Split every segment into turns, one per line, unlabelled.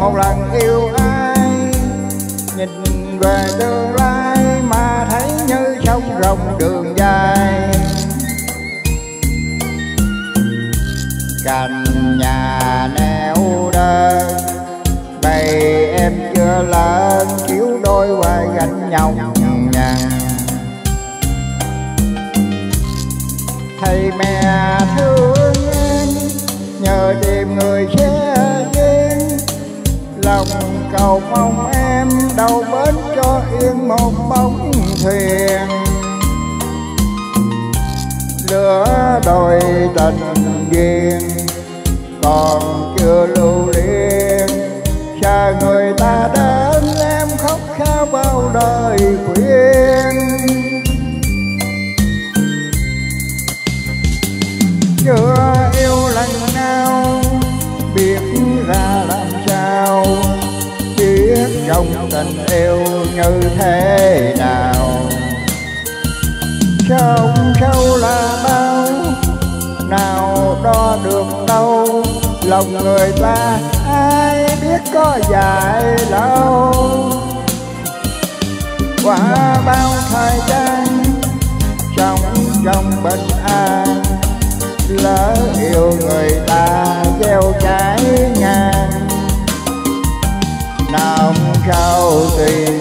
một lần yêu ai. Nhìn về tương lai mà thấy như sông rộng đường dài. Cành nhà neo đơn, bầy em chưa lớn, chiếu đôi vai gánh nhọc nhằn thầy mẹ thương nhờ tìm người sẽ duyên lòng cầu mong em đầu bến cho yên một bóng thuyền. Lửa đôi tình duyên còn chưa lưu liên. Chờ người ta đến, em khóc khao bao đời khuyên. Chưa Dòng trong tình yêu như thế nào? Sông sâu là bao, nào đo được đâu? Lòng người ta ai biết có dài lâu?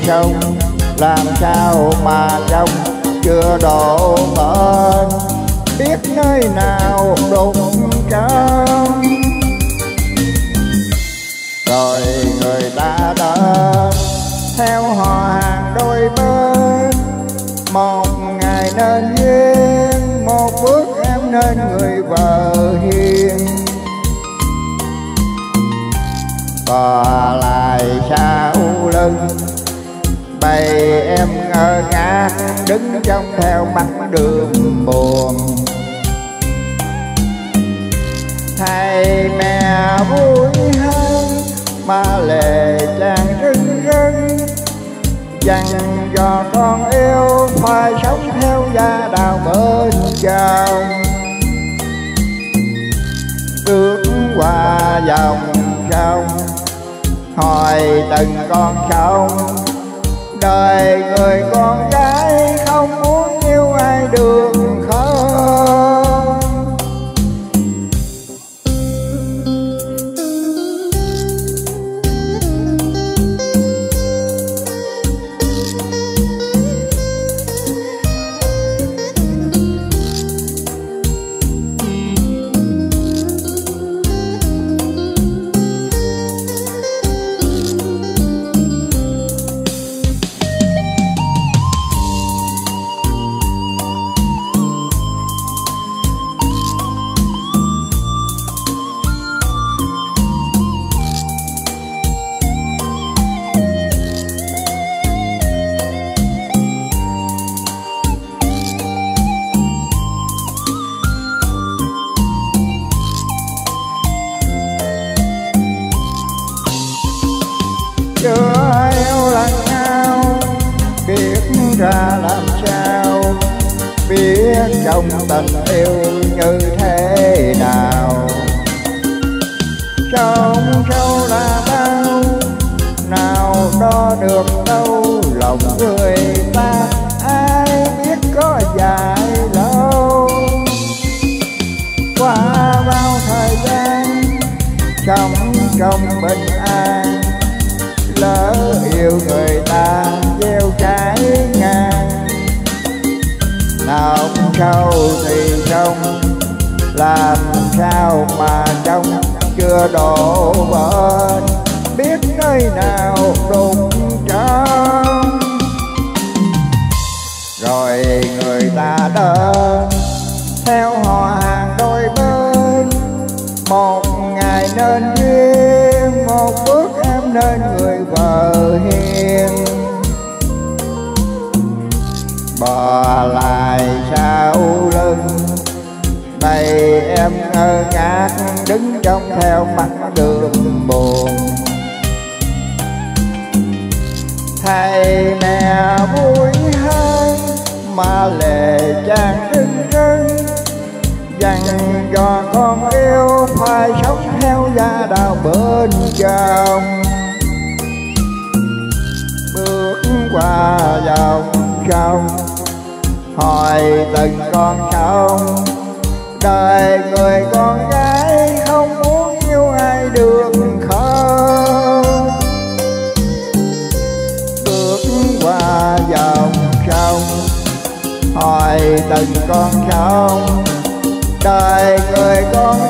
Tùy làm sao mà trong chưa đổ bên biết nơi nào đụng trong rồi người ta đến theo họ hàng đôi bên. Một ngày nên duyên, một bước em nên người vợ em ngờ ngã đứng trong theo mặt đường buồn. Thầy mẹ vui hơn mà lệ chàng rưng rưng. Dặn dò con yêu phải sống theo gia đạo bên chồng. Bước qua dòng sông, hỏi từng con sông đời người con trong tình yêu như thế nào? Trong sâu là bao, nào đo được đâu lòng người ta, ai biết có dài lâu? Qua bao thời gian sống trong bình nào sâu thì trong làm sao mà trong chưa đổ bên biết nơi nào đụng trong rồi người ta đến theo họ hàng đôi bên. Một ngày nên duyên, một bước em nên người vợ hiền. Bò lại em ngơ ngác đứng trong theo mặt đường buồn. Thầy mẹ vui hơn mà lệ chàng đứng rơi dặn dò con yêu phải sống theo gia đạo bên chồng. Bước qua dòng sông, hỏi từng con sông đời, người con gái không muốn yêu ai được không? Bước qua dòng sông, hỏi từng con sông. Đời người con gái